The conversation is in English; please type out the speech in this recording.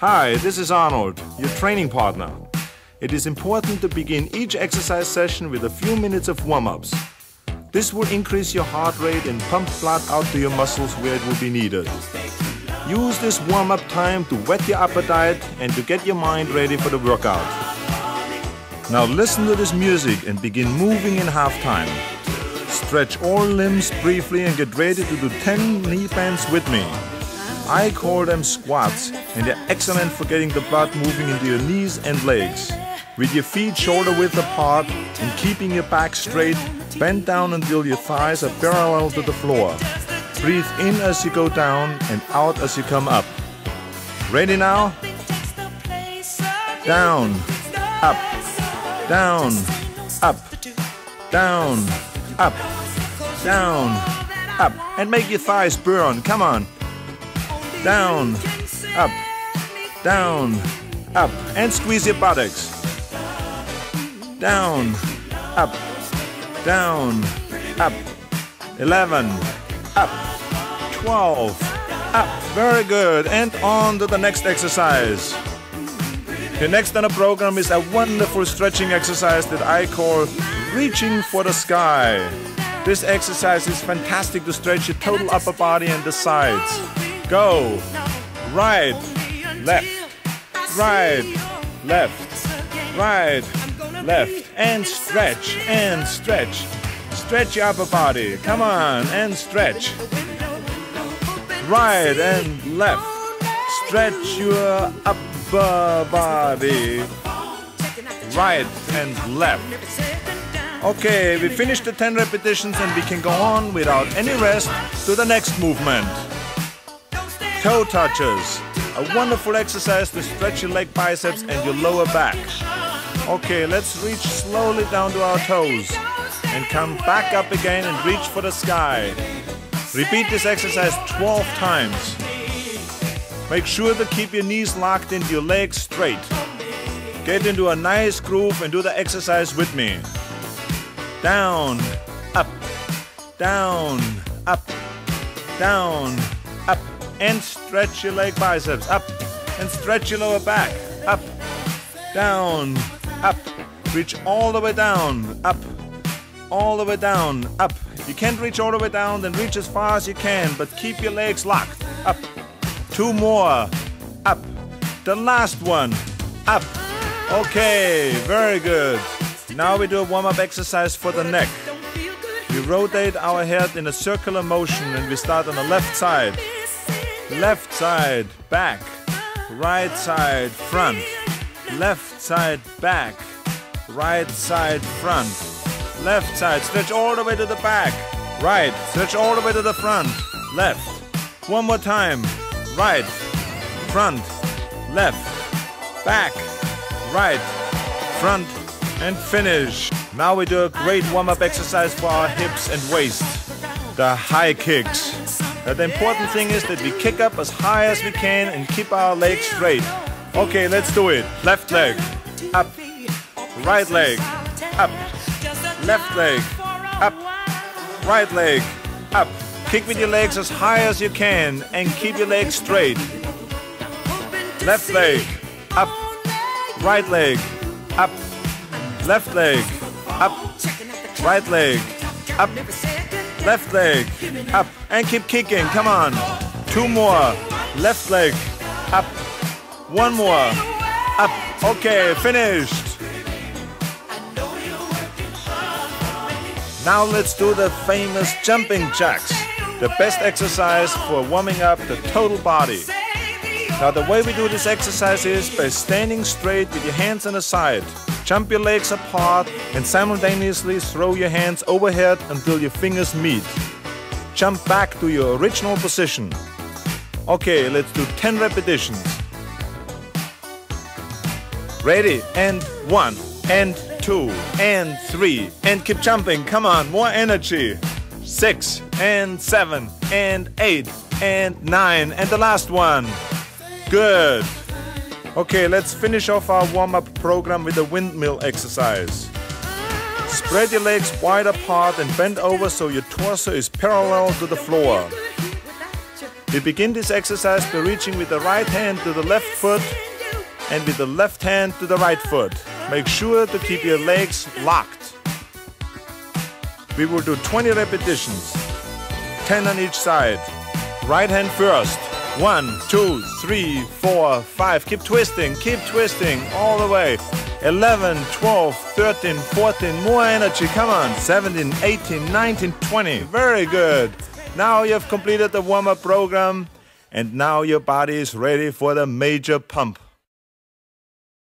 Hi, this is Arnold, your training partner. It is important to begin each exercise session with a few minutes of warm-ups. This will increase your heart rate and pump blood out to your muscles where it will be needed. Use this warm-up time to whet your appetite and to get your mind ready for the workout. Now listen to this music and begin moving in half time. Stretch all limbs briefly and get ready to do 10 knee bends with me. I call them squats and they're excellent for getting the blood moving into your knees and legs. With your feet shoulder width apart and keeping your back straight, bend down until your thighs are parallel to the floor. Breathe in as you go down and out as you come up. Ready now? Down, up, down, up, down, up, down, up. And make your thighs burn. Come on. Down, up, down, up. And squeeze your buttocks. Down, up, down, up. 11, up, 12, up. Very good. And on to the next exercise. The next on the program is a wonderful stretching exercise that I call reaching for the sky. This exercise is fantastic to stretch your total upper body and the sides. Go. Right, left, right, left, right, left, and stretch, and stretch. Stretch your upper body. Come on, and stretch. Right and left. Stretch your upper body. Right and left. Okay, we finished the 10 repetitions and we can go on without any rest to the next movement. Toe touches. A wonderful exercise to stretch your leg biceps and your lower back. Okay, let's reach slowly down to our toes and come back up again and reach for the sky. Repeat this exercise 12 times. Make sure to keep your knees locked into your legs straight. Get into a nice groove and do the exercise with me. Down, up, down, up, down, up, and stretch your leg biceps up, and stretch your lower back up, down, up, reach all the way down, up, all the way down, up. You can't reach all the way down, then reach as far as you can, but keep your legs locked, up. Two more, up. The last one, up. Okay, very good. Now we do a warm-up exercise for the neck. We rotate our head in a circular motion and we start on the left side. Left side, back. Right side, front. Left side, back. Right side, front. Left side, stretch all the way to the back. Right, stretch all the way to the front. Left. One more time. Right, front, left, back, right, front, and finish. Now we do a great warm-up exercise for our hips and waist. The high kicks. Now the important thing is that we kick up as high as we can and keep our legs straight. Okay, let's do it. Left leg, up. Right leg, up. Left leg, up. Right leg, up. Kick with your legs as high as you can and keep your legs straight. Left leg, up. Right leg, up. Left leg, up. Right leg, up. Left leg, up. And keep kicking. Come on. Two more. Left leg, up. One more. Up. Okay, finished. Now let's do the famous jumping jacks, the best exercise for warming up the total body. Now the way we do this exercise is by standing straight with your hands on the side. Jump your legs apart and simultaneously throw your hands overhead until your fingers meet. Jump back to your original position. Okay, let's do 10 repetitions. Ready? And one, and two, and three, and keep jumping. Come on, more energy. Six, and seven, and eight, and nine, and the last one. Good. Okay, let's finish off our warm-up program with a windmill exercise. Spread your legs wide apart and bend over so your torso is parallel to the floor. We begin this exercise by reaching with the right hand to the left foot and with the left hand to the right foot. Make sure to keep your legs locked. We will do 20 repetitions, 10 on each side. Right hand first. One, two, three, four, five. Keep twisting, keep twisting all the way. 11, 12, 13, 14. More energy, come on. 17, 18, 19, 20. Very good. Now you have completed the warm up program and now your body is ready for the major pump.